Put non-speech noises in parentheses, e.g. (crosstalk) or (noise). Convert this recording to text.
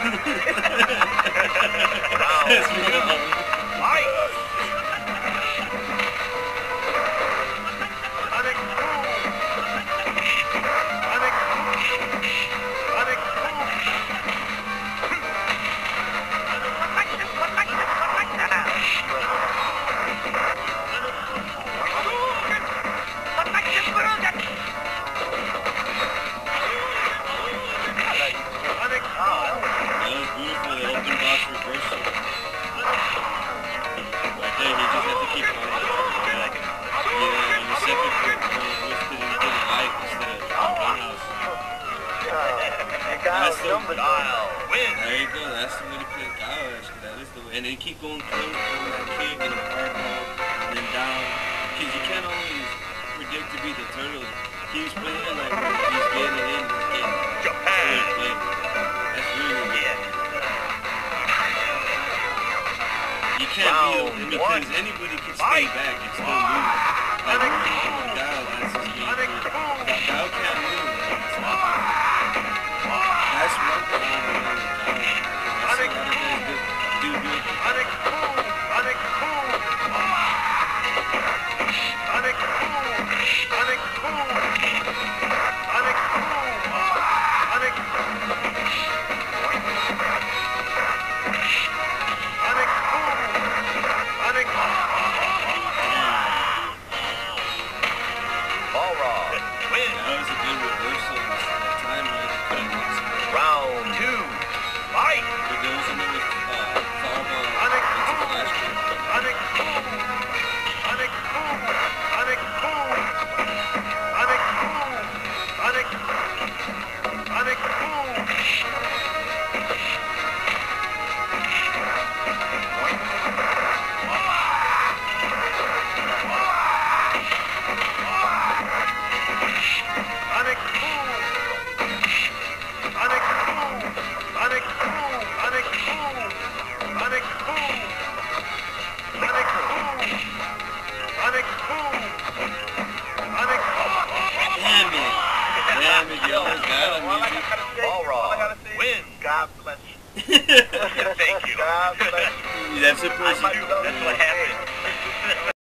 (laughs) That's That's the Dial. Win. There you go. That's the way to play Guile. Actually, that is the way. And then keep going close on that kick and the hard ball, and then down. Because you can't always predict to be the turtle. He's playing it like he's getting it in, he's getting it. Japan. Good. That's really good. Yeah. You can't be Round open because one. anybody can stay Fight. back and still move. Like we're going with Guile, that's his Round two. Fight. Damn it, you almost got him. Balrog. Win. God bless you. Thank you. God bless you. That's That's what happened.